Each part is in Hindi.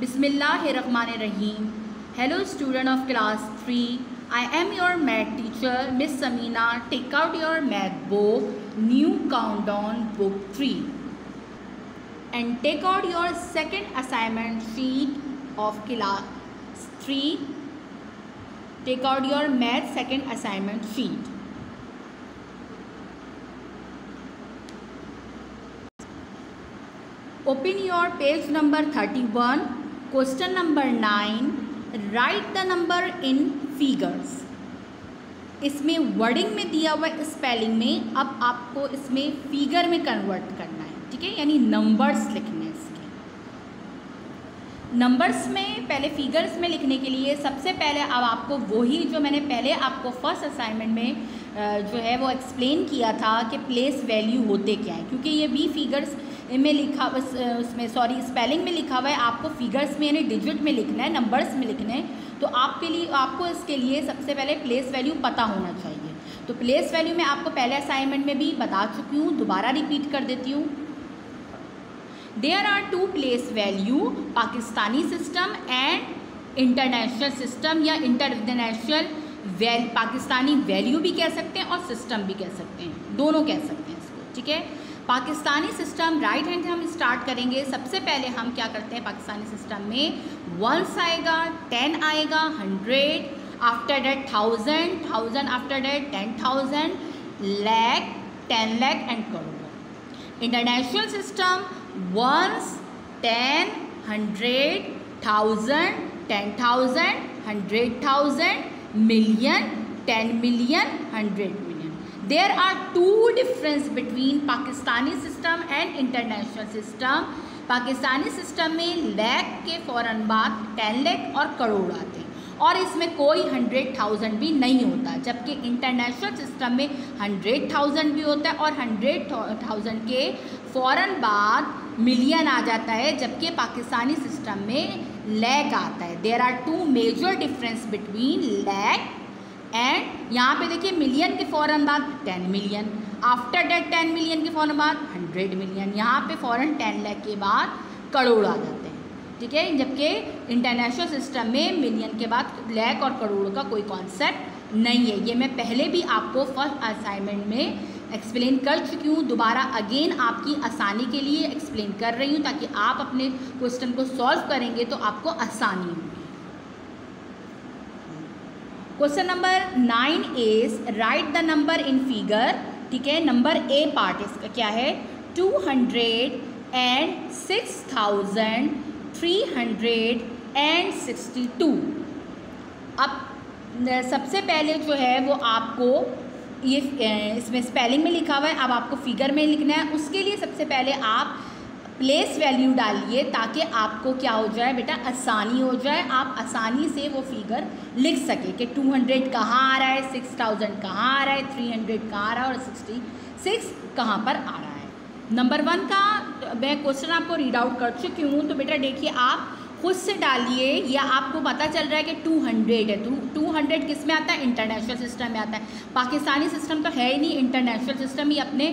Bismillahirrahmanirrahim. Hello student of class 3. I am your math teacher Miss Samina. Take out your math book, new countdown book 3. And take out your second assignment sheet of class 3. Take out your math second assignment sheet. Open your page number 31. Question number 9. Write the number in figures. इसमें वर्डिंग में दिया हुआ स्पेलिंग में अब आपको इसमें फिगर में कन्वर्ट करना है, ठीक है यानी नंबर्स लिखने इसके नंबर्स में, पहले फिगर्स में लिखने के लिए सबसे पहले अब आपको वही जो मैंने पहले आपको फ़र्स्ट असाइनमेंट में जो है वो एक्सप्लेन किया था कि प्लेस वैल्यू होते क्या है, क्योंकि ये भी फिगर्स में लिखा उसमें सॉरी स्पेलिंग में लिखा हुआ है, आपको फिगर्स में, यानी डिजिट में लिखना है नंबर्स में लिखना है तो आपके लिए, आपको इसके लिए सबसे पहले प्लेस वैल्यू पता होना चाहिए। तो प्लेस वैल्यू मैं आपको पहले असाइनमेंट में भी बता चुकी हूँ, दोबारा रिपीट कर देती हूँ। There are two place value Pakistani system and international system या इंटरनेशनल वैल पाकिस्तानी वैल्यू भी कह सकते हैं और सिस्टम भी कह सकते हैं, दोनों कह सकते हैं इसको, ठीक है? पाकिस्तानी सिस्टम राइट हैंड हम स्टार्ट करेंगे। सबसे पहले हम क्या करते हैं पाकिस्तानी सिस्टम में? वंस आएगा टेन आएगा hundred after that thousand thousand after that ten thousand lakh ten lakh and crore international system ones ten hundred thousand ten thousand hundred thousand million ten million hundred there are two difference between Pakistani system and international system Pakistani system में लैख के फ़ौर बाद टेन लैख और करोड़ आते हैं। और इसमें कोई हंड्रेड थाउज़ेंड भी नहीं होता, जबकि इंटरनेशनल सिस्टम में हंड्रेड थाउज़ेंड भी होता है और हंड्रेड थाउज़ेंड के फ़ौर बाद मिलियन आ जाता है, जबकि पाकिस्तानी सिस्टम में लैक आता है। There are two major difference between lakh and यहाँ पे देखिए मिलियन के फ़ौरन बाद ten million after that ten million के फ़ौरन बाद हंड्रेड मिलियन यहाँ पे फ़ौरन टेन लैख के बाद करोड़ आ जाते हैं. ठीक है? जबकि इंटरनेशनल सिस्टम में मिलियन के बाद लैख और करोड़ का कोई कॉन्सेप्ट नहीं है. ये मैं पहले भी आपको फ़र्स्ट असाइनमेंट में एक्सप्लेन कर चुकी हूँ. दोबारा अगेन आपकी आसानी के लिए एक्सप्लेन कर रही हूँ ताकि आप अपने क्वेश्चन को सॉल्व करेंगे तो आपको आसानी होगी. Question number nine is write the number in figure ठीक है नंबर ए पार्ट इसका क्या है? Two hundred and six thousand three hundred and sixty two अब सबसे पहले जो है, वो आपको ये इसमें स्पेलिंग में लिखा हुआ है। अब आपको फिगर में लिखना है। उसके लिए सबसे पहले आप प्लेस वैल्यू डालिए ताकि आपको क्या हो जाए बेटा, आसानी हो जाए। आप आसानी से वो फिगर लिख सके कि 200 कहाँ आ रहा है 6000 कहाँ आ रहा है 300 कहाँ आ रहा है और 66 कहाँ पर आ रहा है। नंबर वन का मैं क्वेश्चन आपको रीड आउट कर चुकी हूँ तो बेटा देखिए आप खुद से डालिए या आपको पता चल रहा है कि 200 है तो 200 किसमें आता है? इंटरनेशनल सिस्टम में आता है। पाकिस्तानी सिस्टम तो है ही नहीं इंटरनेशनल सिस्टम ही अपने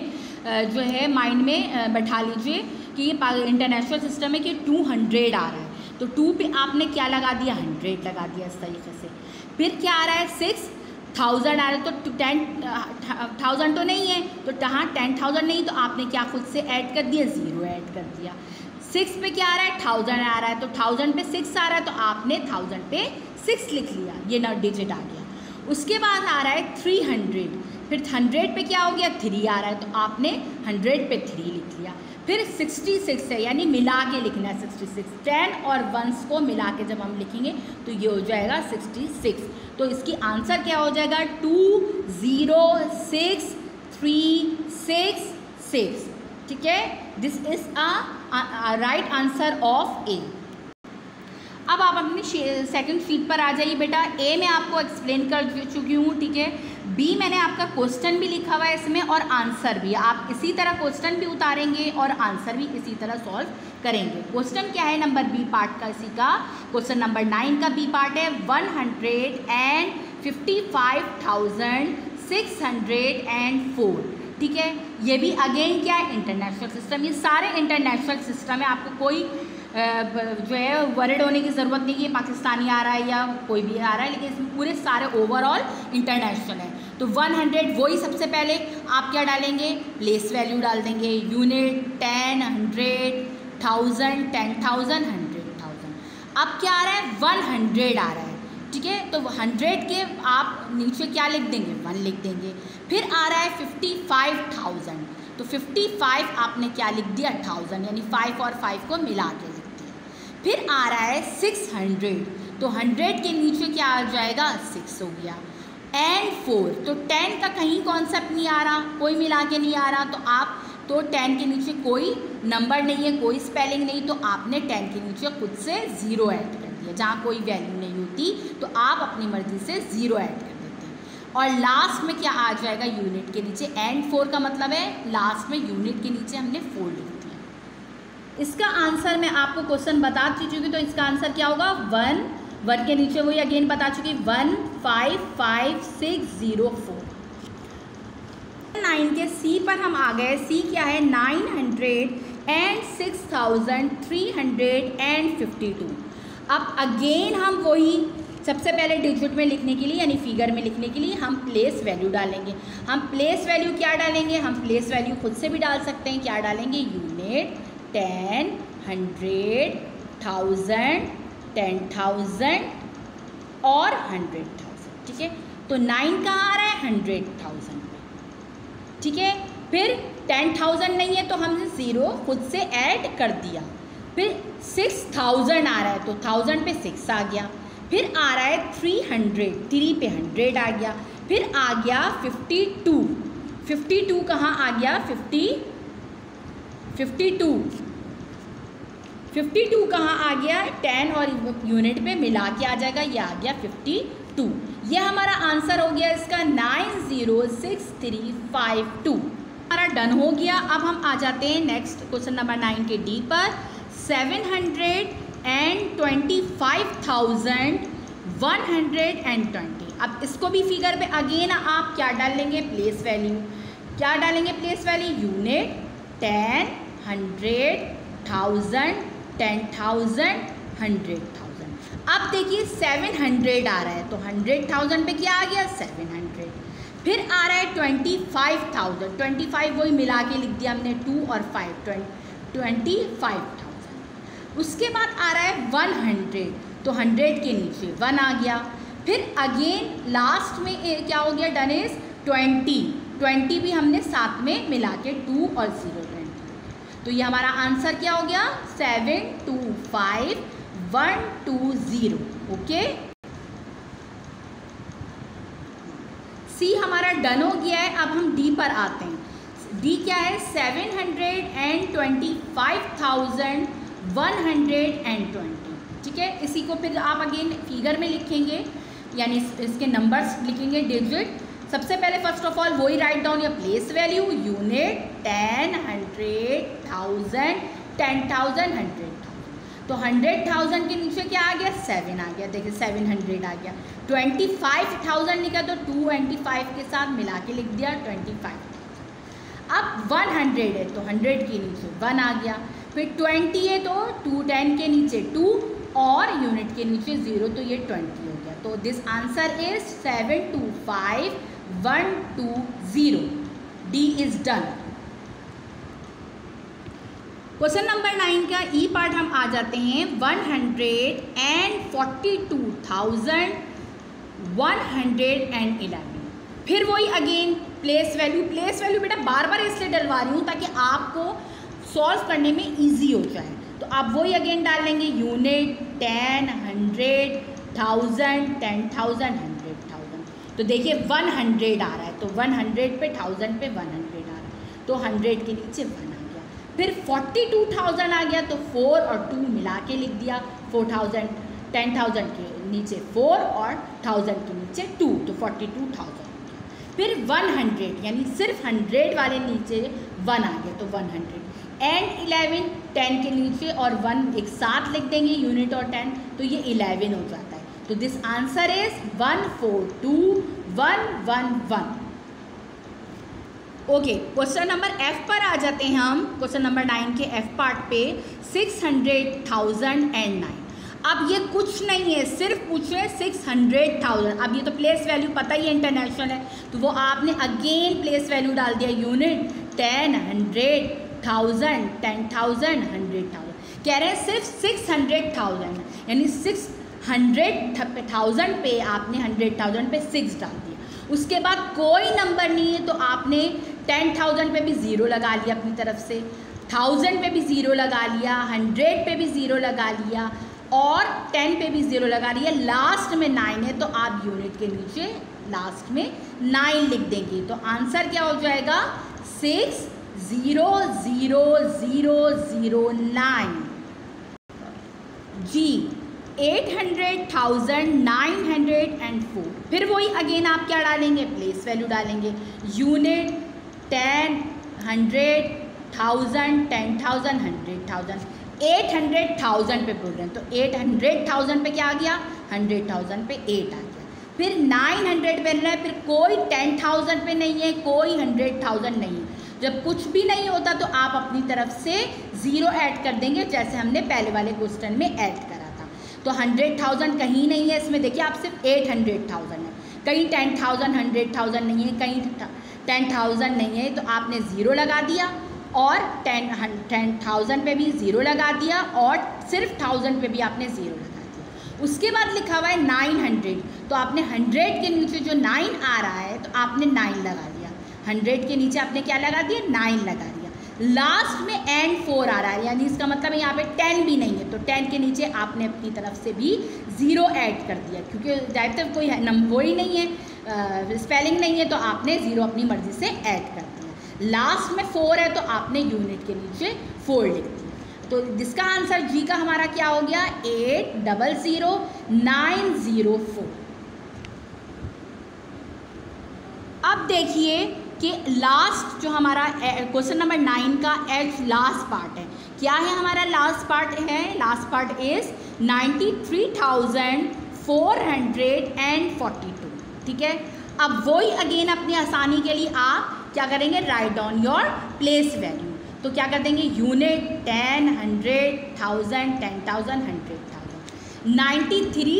जो है माइंड में बैठा लीजिए। कि ये इंटरनेशनल सिस्टम है कि टू हंड्रेड आ रहा है। तो टू पे आपने क्या लगा दिया? हंड्रेड लगा दिया इस तरीके से। फिर क्या आ रहा है? सिक्स थाउज़ेंड आ रहा है। तो टेन थाउज़ेंड तो नहीं है। तो हाँ टेन थाउज़ेंड नहीं तो आपने क्या खुद से ऐड कर दिया? ज़ीरो ऐड कर दिया। सिक्स पे क्या आ रहा है? थाउज़ेंड आ रहा है। तो थाउज़ेंड पे सिक्स आ रहा है। तो आपने थाउज़ेंड पे सिक्स लिख लिया। ये ना डिजिट आ गया। उसके बाद आ रहा है थ्री हंड्रेड फिर हंड्रेड पे क्या हो गया? थ्री आ रहा है। तो आपने हंड्रेड पे थ्री लिख लिया। फिर 66 है, यानी मिला के लिखना है 66 टेन और वंस को मिला के जब हम लिखेंगे तो ये हो जाएगा 66 तो इसकी आंसर क्या हो जाएगा? Two zero six three six six ठीक है? This is a right answer of A अब आप अपनी सेकंड शीट पर आ जाइए बेटा। ए में आपको एक्सप्लेन कर चुकी हूँ, ठीक है? बी मैंने आपका क्वेश्चन भी लिखा हुआ है इसमें और आंसर भी। आप इसी तरह क्वेश्चन भी उतारेंगे और आंसर भी इसी तरह सॉल्व करेंगे। क्वेश्चन क्या है नंबर बी पार्ट का इसी का? क्वेश्चन नंबर नाइन का बी पार्ट है। One hundred and fifty five thousand six hundred and four ठीक है? ये भी अगेन क्या है? इंटरनेशनल सिस्टम ये सारे इंटरनेशनल सिस्टम है। आपको कोई जो है वर्ड होने की ज़रूरत नहीं है पाकिस्तानी आ रहा है या कोई भी आ रहा है, लेकिन इसमें पूरे सारे ओवरऑल इंटरनेशनल है। तो 100 वही सबसे पहले आप क्या डालेंगे? प्लेस वैल्यू डाल देंगे। Unit ten hundred thousand ten thousand hundred thousand अब क्या आ रहा है? वन हंड्रेड आ रहा है। ठीक है? तो हंड्रेड के आप नीचे क्या लिख देंगे? वन लिख देंगे। फिर आ रहा है फिफ्टी फाइव थाउज़ेंड तो फिफ्टी फाइव आपने क्या लिख दिया? थाउज़ेंड यानी फाइव और फाइव को मिला के लिख दिया। फिर आ रहा है सिक्स हंड्रेड तो हंड्रेड के नीचे क्या आ जाएगा? सिक्स हो गया। एंड फोर तो टेन का कहीं कॉन्सेप्ट नहीं आ रहा, कोई मिला के नहीं आ रहा तो आप तो टेन के नीचे कोई नंबर नहीं है, कोई स्पेलिंग नहीं तो आपने टेन के नीचे खुद से ज़ीरो ऐड कर दिया, जहाँ कोई वैल्यू नहीं होती तो आप अपनी मर्ज़ी से ज़ीरो ऐड कर देते हैं। और लास्ट में क्या आ जाएगा यूनिट के नीचे एंड फोर का मतलब है लास्ट में यूनिट के नीचे हमने फोर लिख दिया। इसका आंसर मैं आपको क्वेश्चन बता चुकी तो इसका आंसर क्या होगा वन वन के नीचे वही अगेन बता चुकी, one five five six zero four nine के सी पर हम आ गए सी क्या है? Nine hundred and six thousand three hundred and fifty two अब अगेन हम वही सबसे पहले डिजिट में लिखने के लिए, यानी फिगर में लिखने के लिए हम प्लेस वैल्यू डालेंगे। हम प्लेस वैल्यू क्या डालेंगे? हम प्लेस वैल्यू खुद से भी डाल सकते हैं। क्या डालेंगे? Unit ten hundred thousand ten thousand और हंड्रेड थाउज़ेंड ठीक है? तो नाइन कहाँ आ रहा है? हंड्रेड थाउज़ेंड ठीक है? फिर टेन थाउज़ेंड नहीं है तो हमने ज़ीरो खुद से ऐड कर दिया। फिर सिक्स थाउज़ेंड आ रहा है तो थाउज़ेंड पे सिक्स आ गया। फिर आ रहा है थ्री हंड्रेड थ्री पे हंड्रेड आ गया। फिर आ गया फिफ्टी टू फिफ्टी टू कहाँ आ गया? Fifty fifty two fifty two कहाँ आ गया? टेन और यूनिट पे मिला के आ जाएगा, ये आ गया फिफ्टी टू ये हमारा आंसर हो गया इसका nine zero six three five two हमारा डन हो गया। अब हम आ जाते हैं नेक्स्ट क्वेश्चन नंबर नाइन के डी पर। Seven hundred and twenty five thousand one hundred and twenty अब इसको भी फिगर पे अगेन आप क्या डाल लेंगे प्लेस वैल्यू क्या डालेंगे place value unit ten hundred thousand ten thousand hundred thousand अब देखिए सेवन हंड्रेड आ रहा है तो हंड्रेड थाउज़ेंड पे क्या आ गया? सेवन हंड्रेड फिर आ रहा है twenty five thousand twenty five वही मिला के लिख दिया हमने टू और फाइव ट्वेंटी फाइव थाउज़ेंड उसके बाद आ रहा है वन हंड्रेड तो हंड्रेड के नीचे वन आ गया. फिर अगेन लास्ट में क्या हो गया डन इज़ ट्वेंटी ट्वेंटी भी हमने साथ में मिला के टू और ज़ीरो तो ये हमारा आंसर क्या हो गया? Seven two five one two zero okay C हमारा डन हो गया है, अब हम डी पर आते हैं। डी क्या है? Seven hundred and twenty five thousand one hundred and twenty ठीक है? इसी को फिर आप अगेन फिगर में लिखेंगे, यानी इसके नंबर्स लिखेंगे डिजिट सबसे पहले फ़र्स्ट ऑफ़ ऑल वही राइट डाउन या place value unit ten hundred thousand ten thousand hundred तो हंड्रेड थाउज़ेंड के नीचे क्या आ गया? सेवन आ गया। देखिए सेवन हंड्रेड आ गया। ट्वेंटी फाइव थाउज़ेंड लिखा तो टू ट्वेंटी फाइव के साथ मिला के लिख दिया ट्वेंटी फाइव अब वन हंड्रेड है तो हंड्रेड के नीचे वन आ गया। फिर ट्वेंटी है तो टू टेन के नीचे टू और यूनिट के नीचे ज़ीरो तो ये ट्वेंटी हो गया। तो this answer is seven two five one two zero D is done question number nine का ई e पार्ट हम आ जाते हैं one hundred and forty two thousand one hundred and eleven फिर वही again place value place value बेटा बार बार इसलिए डलवा रही हूँ ताकि आपको सॉल्व करने में इजी हो जाए। तो आप वही अगेन डाल लेंगे unit ten hundred thousand ten thousand तो देखिए वन हंड्रेड आ रहा है तो वन हंड्रेड पे थाउज़ेंड पे वन हंड्रेड आ रहा है तो हंड्रेड के नीचे वन आ गया। फिर फोर्टी टू थाउज़ेंड आ गया तो फोर और टू मिला के लिख दिया फोर थाउज़ेंड टेन थाउज़ेंड के नीचे फोर और थाउज़ेंड के नीचे टू तो फोर्टी टू थाउज़ेंड फिर वन हंड्रेड यानी सिर्फ़ हंड्रेड वाले नीचे वन आ गया तो one hundred and eleven ten के नीचे और वन एक साथ लिख देंगे यूनिट और टेन तो ये इलेवन हो जाता है। तो this answer is one four two one one one okay question number F पर आ जाते हैं हम. क्वेश्चन नंबर नाइन के एफ़ पार्ट पे six hundred thousand and nine अब ये कुछ नहीं है, सिर्फ़ पूछ रहे सिक्स हंड्रेड थाउज़ेंड अब ये तो प्लेस वैल्यू पता ही इंटरनेशनल है. तो वो आपने अगेन प्लेस वैल्यू डाल दिया unit ten hundred thousand ten thousand hundred thousand कह रहे हैं सिर्फ़ सिक्स हंड्रेड थाउज़ेंड यानी सिक्स हंड्रेड थाउज़ेंड पे आपने हंड्रेड थाउज़ेंड पे सिक्स डाल दिया। उसके बाद कोई नंबर नहीं है तो आपने टेन थाउज़ेंड पे भी ज़ीरो लगा लिया अपनी तरफ़ से। थाउज़ेंड पे भी ज़ीरो लगा लिया, हंड्रेड पे भी ज़ीरो लगा लिया, और टेन पे भी ज़ीरो लगा लिया। लास्ट में नाइन है तो आप यूनिट के नीचे लास्ट में नाइन लिख देंगे। तो आंसर क्या हो जाएगा? Six zero zero zero zero nine ji. Eight hundred thousand nine hundred and four. फिर वही अगेन आप क्या डालेंगे? प्लेस वैल्यू डालेंगे। Unit ten hundred thousand ten thousand hundred thousand eight hundred thousand पे हैं। तो एट हंड्रेड थाउज़ेंड पे क्या आ गया? हंड्रेड थाउज़ेंड पे एट आ गया। फिर नाइन हंड्रेड पे रहा है। फिर कोई टेन थाउज़ेंड पे नहीं है, कोई हंड्रेड थाउज़ेंड नहीं है। जब कुछ भी नहीं होता तो आप अपनी तरफ़ से ज़ीरो ऐड कर देंगे, जैसे हमने पहले वाले क्वेश्चन में ऐड करा। तो हंड्रेड थाउज़ेंड कहीं नहीं है इसमें। देखिए, आप सिर्फ़ एट हंड्रेड थाउज़ेंड है। कहीं टेन थाउज़ेंड हंड्रेड थाउज़ेंड नहीं है, कहीं टेन थाउज़ेंड नहीं है तो आपने ज़ीरो लगा दिया और टेन टेन थाउज़ेंड पे भी ज़ीरो लगा दिया और सिर्फ़ थाउज़ेंड पे भी आपने ज़ीरो लगा दिया। उसके बाद लिखा हुआ है नाइन हंड्रेड तो आपने हंड्रेड के नीचे जो नाइन आ रहा है तो आपने नाइन लगा दिया। हंड्रेड के नीचे आपने क्या लगा दिया? नाइन लगा दिया। लास्ट में एंड फोर आ रहा है, यानी इसका मतलब यहाँ पे टेन भी नहीं है तो टेन के नीचे आपने अपनी तरफ़ से भी ज़ीरो ऐड कर दिया, क्योंकि ज़्यादातर कोई नंबर ही नहीं है स्पेलिंग नहीं है तो आपने ज़ीरो अपनी मर्ज़ी से ऐड कर दिया। लास्ट में फोर है तो आपने यूनिट के नीचे फोर लिख दिया। तो जिसका आंसर जी का हमारा क्या हो गया? Eight double zero nine zero four अब देखिए कि लास्ट जो हमारा क्वेश्चन नंबर नाइन का एच लास्ट पार्ट है। क्या है हमारा लास्ट पार्ट है? Last part is ninety three thousand four hundred and forty two ठीक है? अब वही अगेन अपनी आसानी के लिए आप क्या करेंगे? Write down your place value तो क्या कर देंगे? Unit ten hundred thousand ten thousand hundred thousand ninety three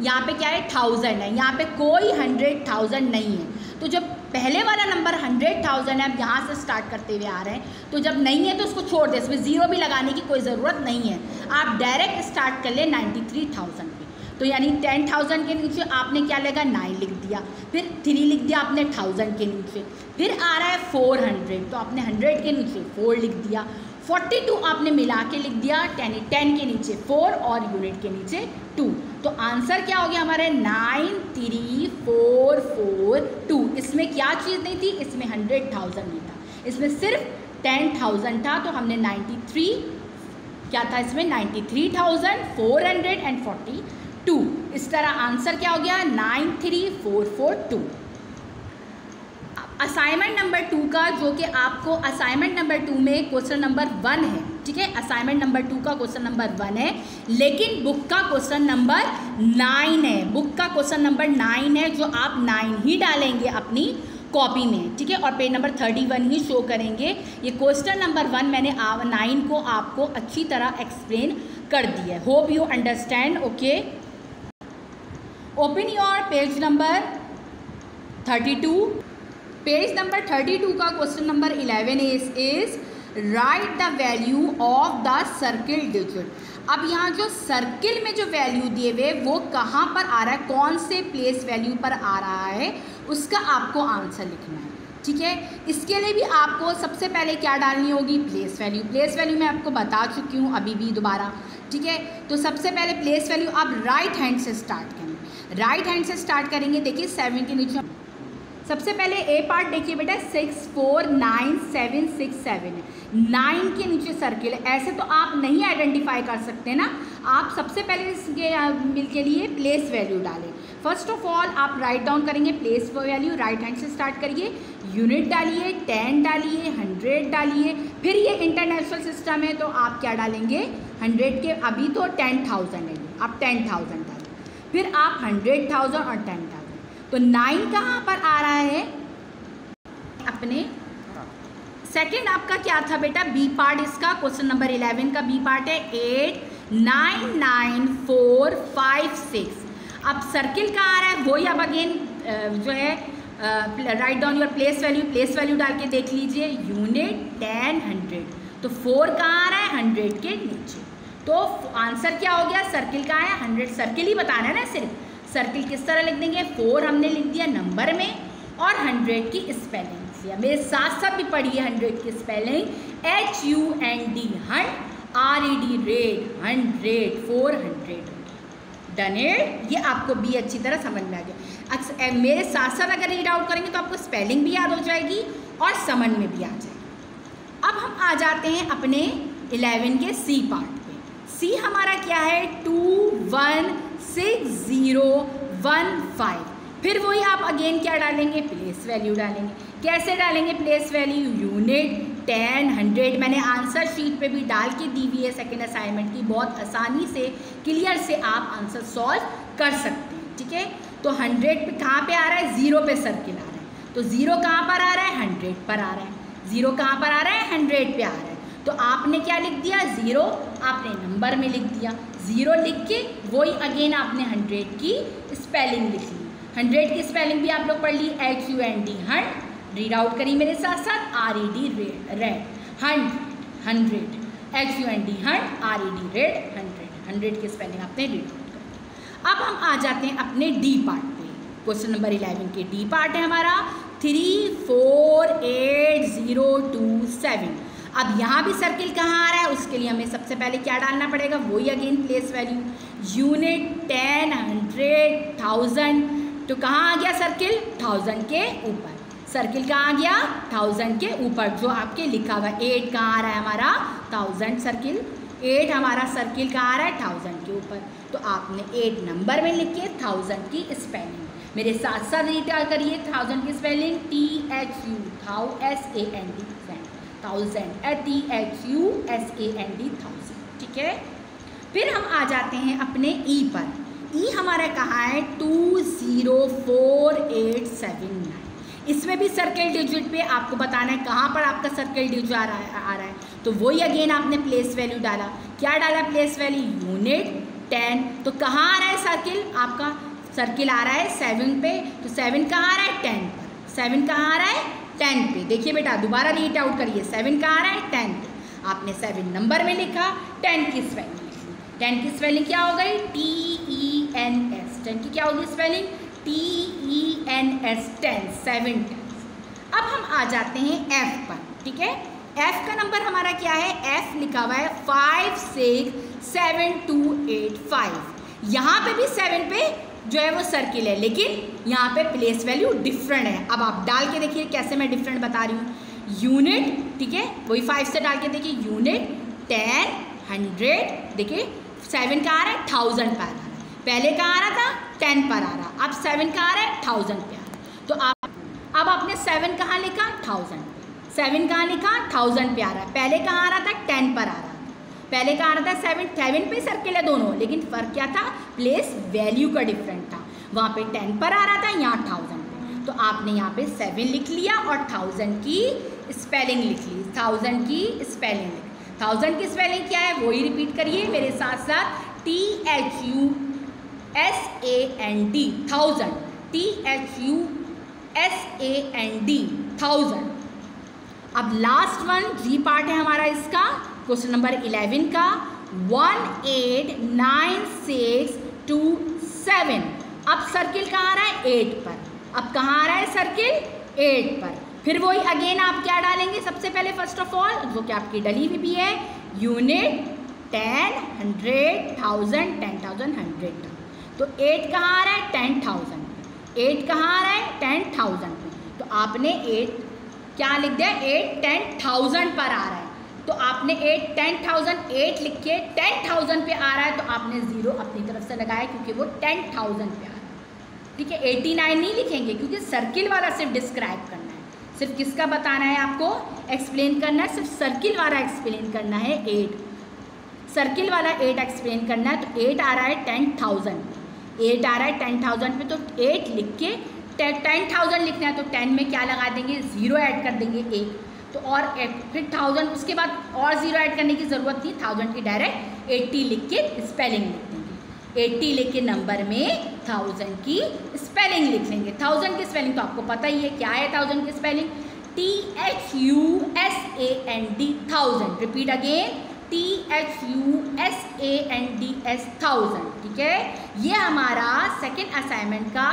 यहाँ पे क्या है? थाउज़ेंड है। यहाँ पे कोई हंड्रेड थाउज़ेंड नहीं है। तो जब पहले वाला नंबर हंड्रेड थाउज़ेंड है, अब यहाँ से स्टार्ट करते हुए आ रहे हैं। तो जब नहीं है तो उसको छोड़ दे, इसमें ज़ीरो भी लगाने की कोई ज़रूरत नहीं है। आप डायरेक्ट स्टार्ट कर ले नाइन्टी थ्री थाउज़ेंड पे। तो यानी टेन थाउज़ेंड के नीचे आपने क्या लगा नाइन लिख दिया। फिर थ्री लिख दिया आपने थाउज़ेंड के नीचे। फिर आ रहा है फोर हंड्रेड तो आपने हंड्रेड के नीचे फोर लिख दिया। फोर्टी टू आपने मिला के लिख दिया टेन टेन के नीचे फोर और यूनिट के नीचे टू तो आंसर क्या हो गया हमारे? Nine three four four two इसमें क्या चीज़ नहीं थी? इसमें हंड्रेड थाउज़ेंड नहीं था. इसमें सिर्फ़ टेन थाउज़ेंड था तो हमने नाइन्टी थ्री क्या था इसमें? Ninety three thousand four hundred and forty two इस तरह आंसर क्या हो गया? Nine three four four two assignment number two का, जो कि आपको असाइनमेंट नंबर टू में क्वेश्चन नंबर वन है, ठीक है? असाइनमेंट नंबर टू का क्वेश्चन नंबर वन है, लेकिन बुक का क्वेश्चन नंबर नाइन है। बुक का क्वेश्चन नंबर नाइन है, जो आप नाइन ही डालेंगे अपनी कॉपी में, ठीक है? और पेज नंबर थर्टी वन ही शो करेंगे। ये क्वेश्चन नंबर वन मैंने नाइन को आपको अच्छी तरह एक्सप्लेन कर दिया है। Hope you understand okay open your page number thirty two page number thirty two का question number eleven is is write the value of the circle digit अब यहाँ जो सर्किल में जो वैल्यू दिए हुए, वो कहाँ पर आ रहा है? कौन से प्लेस वैल्यू पर आ रहा है? उसका आपको आंसर लिखना है। ठीक है? इसके लिए भी आपको सबसे पहले क्या डालनी होगी? प्लेस वैल्यू प्लेस वैल्यू मैं आपको बता चुकी हूँ अभी भी दोबारा। ठीक है? तो सबसे पहले प्लेस वैल्यू आप राइट हैंड से स्टार्ट करेंगे। राइट हैंड से स्टार्ट करेंगे। देखिए सेवन के नीचे सबसे पहले ए पार्ट देखिए बेटा six four nine seven six seven nine के नीचे सर्किल ऐसे तो आप नहीं आइडेंटिफाई कर सकते ना। आप सबसे पहले इसके मिल के लिए प्लेस वैल्यू डालें। फ़र्स्ट ऑफ़ ऑल आप राइट डाउन करेंगे प्लेस वैल्यू राइट हैंड से स्टार्ट करिए। यूनिट डालिए टेन डालिए हंड्रेड डालिए। फिर ये इंटरनेशनल सिस्टम है तो आप क्या डालेंगे? हंड्रेड के, अभी तो टेन थाउज़ेंड है। आप टेन थाउज़ेंड डालिए। फिर आप हंड्रेड थाउज़ेंड और टेन थाउज़ेंड तो नाइन कहाँ पर आ रहा है? अपने। सेकंड आपका क्या था बेटा? बी पार्ट इसका। क्वेश्चन नंबर इलेवन का बी पार्ट है। Eight nine nine four five six अब सर्किल कहाँ आ रहा है? वही अब अगेन जो है write down your place value place value डाल के देख लीजिए। यूनिट टेन हंड्रेड तो फोर कहाँ आ रहा है? हंड्रेड के नीचे। तो आंसर क्या हो गया? सर्किल कहाँ है? हंड्रेड सर्किल ही बताना है ना सिर्फ़। सर्किल किस तरह लिख देंगे? फोर हमने लिख दिया नंबर में और हंड्रेड की स्पेलिंग। दिया मेरे साथ साथ भी पढ़िए हंड्रेड की spelling. H U N D hund R E D red, hundred, four hundred. Done ये आपको भी अच्छी तरह समझ में आ गया। अक्सर मेरे साथ साथ अगर रीड आउट करेंगे तो आपको स्पेलिंग भी याद हो जाएगी और समझ में भी आ जाएगी। अब हम आ जाते हैं अपने इलेवन के सी पार्ट पे। सी हमारा क्या है? Two one six zero one five फिर वही आप अगेन क्या डालेंगे? प्लेस वैल्यू डालेंगे। कैसे डालेंगे place value unit ten hundred मैंने आंसर शीट पे भी डाल के दी हुई है सेकेंड असाइनमेंट की। बहुत आसानी से क्लियर से आप आंसर सॉल्व कर सकते हैं, ठीक है? तो हंड्रेड पे कहाँ पे आ रहा है? ज़ीरो पे सर्किल आ रहा है। तो ज़ीरो कहाँ पर आ रहा है? हंड्रेड पर आ रहा है। ज़ीरो कहाँ पर आ रहा है? हंड्रेड पे आ रहा है। तो आपने क्या लिख दिया? ज़ीरो आपने नंबर में लिख दिया। ज़ीरो लिख के वही अगेन आपने हंड्रेड की स्पेलिंग लिख ली। हंड्रेड की स्पेलिंग भी आप लोग पढ़ ली। H U N D hund. Read out करिए मेरे साथ साथ। R E D red red hund hundred H U N D hund. R E D red hundred hundred की स्पेलिंग आपने रीड आउट कर। अब हम आ जाते हैं अपने डी पार्ट पे। क्वेश्चन नंबर इलेवन के डी पार्ट है हमारा। Three four eight zero two seven अब यहाँ भी सर्किल कहाँ आ रहा है? उसके लिए हमें सबसे पहले क्या डालना पड़ेगा? वही again place value unit ten hundred thousand तो कहाँ आ गया सर्किल थाउज़ेंड के ऊपर. सर्किल कहाँ आ गया? थाउज़ेंड के ऊपर. जो आपके लिखा हुआ एट कहाँ आ रहा है हमारा? थाउज़ेंड सर्किल एट हमारा सर्किल कहाँ आ रहा है? थाउज़ेंड के ऊपर. तो आपने एट नंबर में लिखिए थाउज़ेंड की स्पेलिंग मेरे साथ साथ रीड करिए थाउज़ेंड की spelling T H U thou S A N D thousand A T H U S A N D thousand ठीक है? फिर हम आ जाते हैं अपने ई e पर। ई e हमारा कहाँ है? Two zero four eight seven nine इसमें भी सर्कल डिजिट पे आपको बताना है कहाँ पर आपका सर्कल डिजिट आ रहा है, आ रहा है। तो वही अगेन आपने प्लेस वैल्यू डाला। क्या डाला प्लेस वैल्यू यूनिट टेन तो कहाँ आ रहा है सर्किल आपका सर्किल आ रहा है सेवन पे। तो सेवन कहाँ आ रहा है? टेन पर। सेवन कहाँ आ रहा है? टेन पे। देखिए बेटा, दोबारा रीट आउट करिए। सेवन कहाँ आ रहा है टेन पे आपने सेवन नंबर में लिखा, टेन की स्पेलिंग टेन की स्पेलिंग क्या हो गई? T E N S ten की क्या होगी spelling? T E N S ten, seven ten अब हम आ जाते हैं एफ़ पर, ठीक है? एफ़ का नंबर हमारा क्या है? एफ़ लिखा हुआ है five six seven two eight five यहाँ पे भी सेवन पे जो है वो सर्किल है लेकिन यहाँ पे प्लेस वैल्यू डिफरेंट है। अब आप डाल के देखिए कैसे मैं डिफरेंट बता रही हूँ। यूनिट ठीक है, वही फाइव से डाल के देखिए यूनिट टेन हंड्रेड देखिए सेवन का आ रहा है? थाउज़ेंड पर आ रहा है। पहले कहाँ आ रहा था? टेन पर आ रहा अब सेवन का आ रहा है? थाउज़ेंड पे आ रहा तो आप, अब आपने सेवन कहाँ लिखा? थाउज़ेंड सेवन कहाँ लिखा? थाउज़ेंड पे आ रहा है। पहले कहाँ आ रहा था? टेन पर आ रहा पहले कहा रहा था? सेवन सेवन पे सर्किल है दोनों, लेकिन फ़र्क क्या था? प्लेस वैल्यू का डिफरेंट था। वहाँ पे टेन पर आ रहा था, यहाँ थाउज़ेंड पे। तो आपने यहाँ पे सेवन लिख लिया और थाउज़ेंड की स्पेलिंग लिख ली। थाउज़ेंड की स्पेलिंग लिख। थाउज़ेंड की स्पेलिंग क्या है? वही रिपीट करिए मेरे साथ साथ। T H U S A N D thousand T H U S A N D thousand अब लास्ट वन जी पार्ट है हमारा इसका। क्वेश्चन नंबर इलेवन का one eight nine six two seven. अब सर्किल कहाँ आ रहा है? एट पर। अब कहाँ आ रहा है सर्किल एट पर। फिर वही अगेन आप क्या डालेंगे? सबसे पहले फ़र्स्ट ऑफ़ ऑल जो कि आपकी डली हुई भी है unit ten hundred thousand ten thousand hundred तो एट कहाँ आ रहा है? टेन थाउज़ेंड एट कहाँ आ रहा है? टेन थाउज़ेंड तो आपने एट क्या लिख दिया? एट टेन थाउज़ेंड पर आ रहा है। तो आपने एट टेन थाउज़ेंड एट लिख के टेन थाउज़ेंड पे आ रहा है तो आपने ज़ीरो अपनी तरफ़ से लगाया क्योंकि वो टेन थाउज़ेंड पे आ रहा है। ठीक है एटी नाइन नहीं लिखेंगे क्योंकि सर्किल वाला सिर्फ़ डिस्क्राइब करना है। सिर्फ़ किसका बताना है आपको? एक्सप्लेन करना है, सिर्फ़ सर्किल वाला एक्सप्लेन करना है एट सर्किल वाला एट एक्सप्लेन करना है तो एट आ रहा है टेन थाउज़ेंड एट आ रहा है टेन थाउज़ेंड पे तो एट लिख के टेन थाउज़ेंड लिखना है तो टेन में क्या लगा देंगे? ज़ीरो ऐड कर देंगे एक तो और फिर थाउज़ेंड उसके बाद और ज़ीरो ऐड करने की ज़रूरत थी थाउज़ेंड की डायरेक्ट एट्टी लिख के स्पेलिंग लिख देंगे। एट्टी लिख के नंबर में थाउज़ेंड की स्पेलिंग लिख लेंगे। थाउज़ेंड की स्पेलिंग तो आपको पता ही है, क्या है थाउज़ेंड की spelling T H U S A N D thousand repeat again T H U S A N D S thousand ठीक है? ये हमारा सेकेंड असाइनमेंट का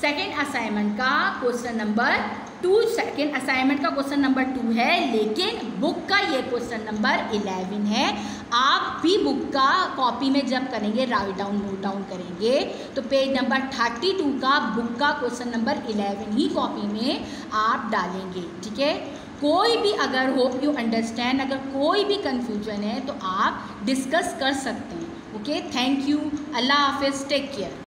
सेकेंड असाइनमेंट का question number two second assignment का क्वेश्चन नंबर टू है, लेकिन बुक का ये क्वेश्चन नंबर इलेवन है। आप भी बुक का कॉपी में जब करेंगे राइट डाउन नोट डाउन करेंगे तो पेज नंबर थर्टी टू का बुक का क्वेश्चन नंबर इलेवन ही कॉपी में आप डालेंगे, ठीक है? कोई भी अगर होप यू अंडरस्टैंड अगर कोई भी कन्फ्यूज़न है तो आप डिस्कस कर सकते हैं ओके थैंक यू अल्लाह हाफिज़. Take care